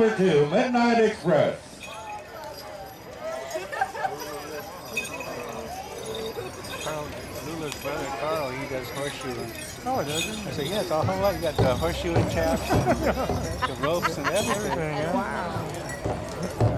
number two, Midnight Express. Carl, Lula's brother Carl, he does horseshoeing. Oh, does he? I said, yeah, it's all whole lot. You got the horseshoeing chaps, the ropes and everything. Wow.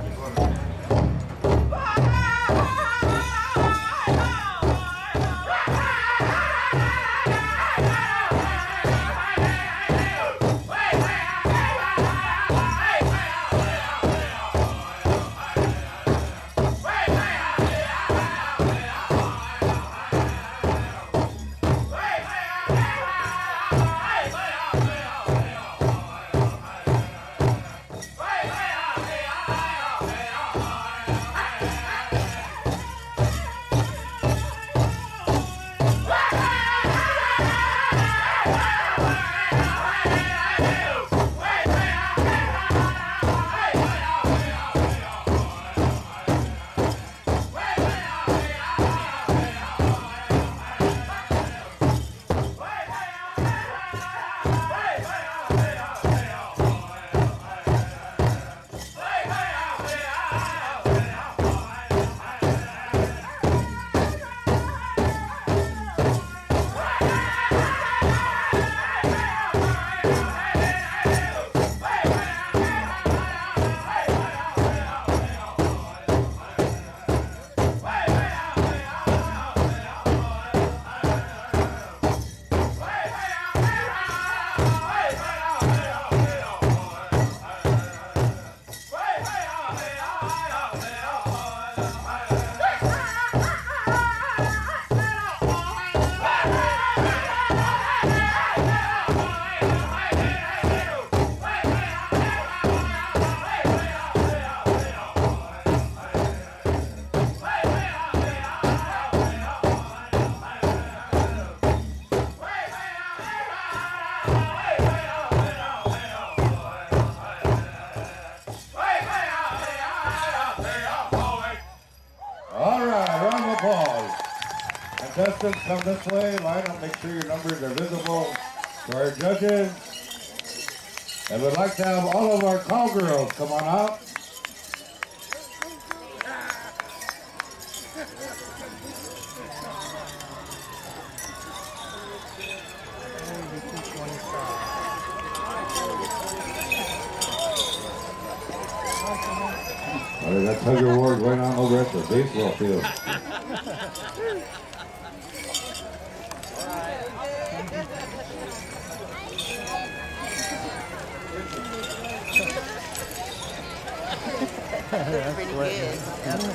Contestants, come this way. Line up, make sure your numbers are visible to our judges. And we'd like to have all of our cowgirls come on out. Got tug of war going on over at the baseball field. Pretty good.